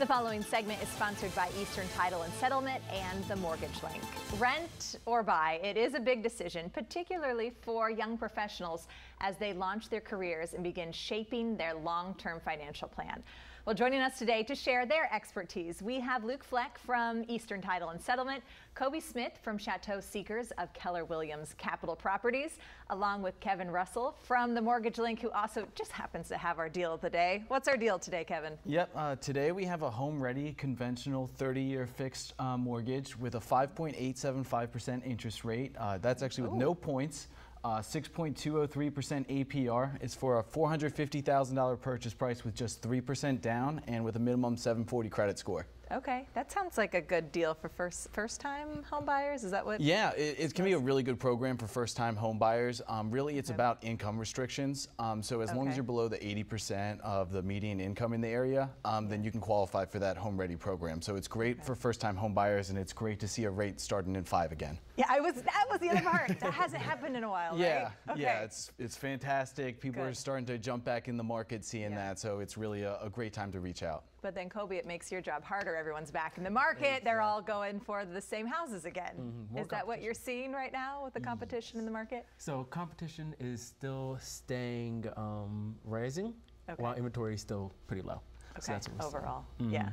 The following segment is sponsored by Eastern Title and Settlement and the Mortgage Link. Rent or buy, it is a big decision, particularly for young professionals as they launch their careers and begin shaping their long term financial plan. Well, joining us today to share their expertise, we have Luke Fleck from Eastern Title and Settlement, Coby Smith from Chateau Seekers of Keller Williams Capital Properties, along with Kevin Russell from the Mortgage Link, who also just happens to have our deal of the day. What's our deal today, Kevin? Yep, uh, today we have a home ready conventional 30 year fixed uh, mortgage with a 5.875% interest rate. Uh, that's actually with Ooh. no points. Uh, 6.203% APR is for a $450,000 purchase price with just 3% down and with a minimum 740 credit score. Okay, that sounds like a good deal for first first time home buyers. Is that what? Yeah, it, it can be a really good program for first time home buyers. Um, really, it's okay. about income restrictions. Um, so as okay. long as you're below the 80% of the median income in the area, um, then you can qualify for that home ready program. So it's great okay. for first time home buyers, and it's great to see a rate starting in five again. Yeah, I was that was the other part. that hasn't happened in a while. Yeah, right? yeah, it's it's fantastic. People good. are starting to jump back in the market, seeing yeah. that. So it's really a, a great time to reach out. But then, Coby, it makes your job harder. Everyone's back in the market. Exactly. They're all going for the same houses again. Mm-hmm. Is that what you're seeing right now with the competition yes. in the market? So competition is still staying um, rising, okay. while inventory is still pretty low. Okay. So overall, mm-hmm. yeah.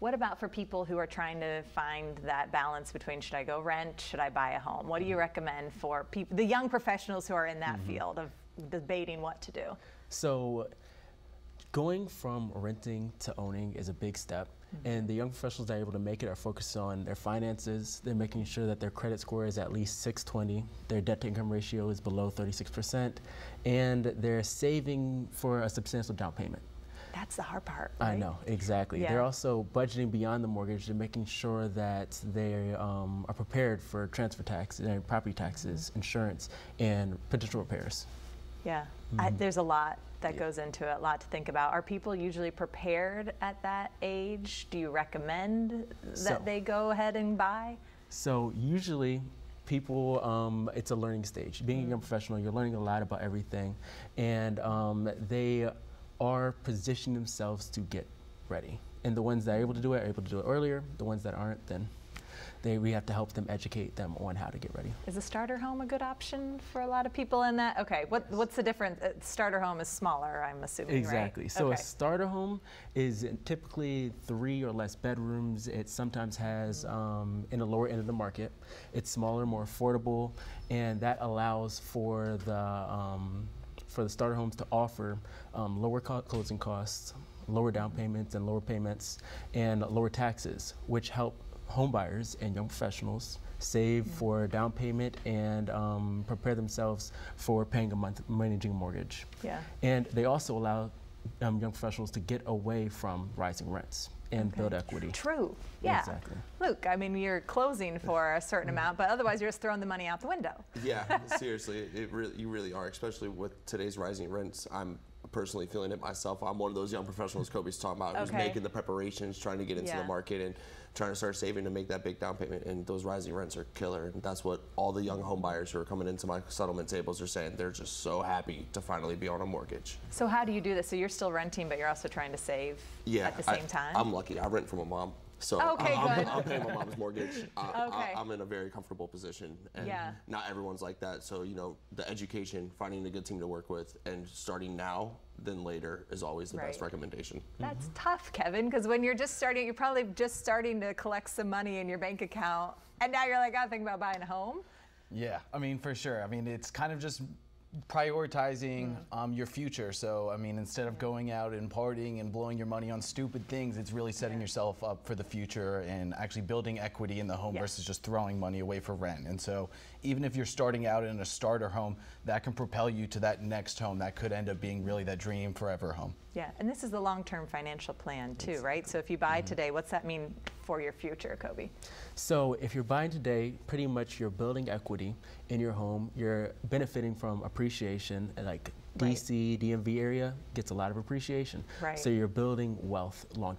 What about for people who are trying to find that balance between should I go rent, should I buy a home? What do you recommend for people, the young professionals who are in that mm-hmm. field of debating what to do? So going from renting to owning is a big step. Mm-hmm. And the young professionals that are able to make it are focused on their finances. They're making sure that their credit score is at least 620, their debt to income ratio is below 36%, and they're saving for a substantial down payment. That's the hard part. Right? I know, exactly. Yeah. They're also budgeting beyond the mortgage and making sure that they um, are prepared for transfer tax and property taxes, mm-hmm. insurance, and potential repairs. Yeah, mm-hmm. I, there's a lot that goes into it, a lot to think about. Are people usually prepared at that age? Do you recommend that so, they go ahead and buy? So usually people, um, it's a learning stage. Being mm-hmm. a professional, you're learning a lot about everything, and um, they are positioning themselves to get ready. And the ones that are able to do it are able to do it earlier. The ones that aren't, then they, we have to help them educate them on how to get ready. Is a starter home a good option for a lot of people in that? Okay, what, yes. what's the difference? Uh, starter home is smaller, I'm assuming, Exactly. Right? So okay. a starter home is typically three or less bedrooms. It sometimes has, um, in the lower end of the market, it's smaller, more affordable, and that allows for the um, for the starter homes to offer um, lower co closing costs, lower down payments and lower payments, and lower taxes, which help homebuyers and young professionals save mm-hmm. for down payment and um, prepare themselves for paying a month managing a mortgage. Yeah. And they also allow um, young professionals to get away from rising rents and okay. build equity. True. Yeah. Exactly. Luke, I mean, you're closing for a certain mm-hmm. amount, but otherwise you're just throwing the money out the window. Yeah, seriously, it really, you really are, especially with today's rising rents. I'm personally feeling it myself. I'm one of those young professionals Coby's talking about who's making the preparations, trying to get into yeah. the market and trying to start saving to make that big down payment. And those rising rents are killer. And that's what all the young home buyers who are coming into my settlement tables are saying. They're just so happy to finally be on a mortgage. So how do you do this? So you're still renting, but you're also trying to save yeah, at the same I, time? I'm lucky. I rent from a mom. So okay, I'm, I'm, I'm, paying my mom's mortgage. I, okay. I, am in a very comfortable position, and yeah. not everyone's like that. So you know, the education, finding a good team to work with, and starting now than later is always the right. best recommendation. That's mm-hmm. tough, Kevin, because when you're just starting, you're probably just starting to collect some money in your bank account, and now you're like, I think about buying a home. Yeah, I mean, for sure. I mean, it's kind of just prioritizing mm-hmm. um, your future. So, I mean, instead of going out and partying and blowing your money on stupid things, it's really setting yeah. yourself up for the future and actually building equity in the home versus just throwing money away for rent. And so, even if you're starting out in a starter home, that can propel you to that next home that could end up being really that dream forever home. Yeah, and this is the long-term financial plan too, right? So if you buy mm-hmm. today, what's that mean for your future, Coby? So if you're buying today, pretty much you're building equity in your home. You're benefiting from appreciation, like DC. DMV area gets a lot of appreciation. Right. So you're building wealth long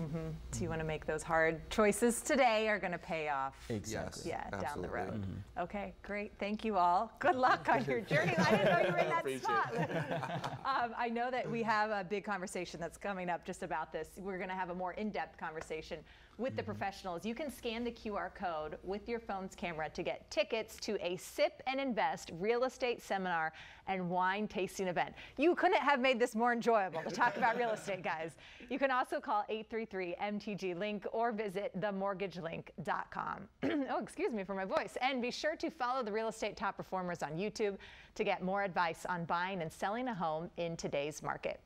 term. Mm-hmm. So you want to make those hard choices today are going to pay off. Exactly. Yeah, Absolutely. down the road. Mm-hmm. Okay, great. Thank you all. Good luck on your journey. I didn't know you were in that spot. um, I know that we have a big conversation that's coming up just about this. We're going to have a more in-depth conversation with the mm-hmm. professionals. You can scan the QR code with your phone's camera to get tickets to a Sip and Invest real estate seminar and wine tasting event. You couldn't have made this more enjoyable to talk about real estate, guys. You can also call 833 MTG Link or visit themortgagelink.com. oh, excuse me for my voice. And be sure to follow the real estate top performers on YouTube to get more advice on buying and selling a home in today's market.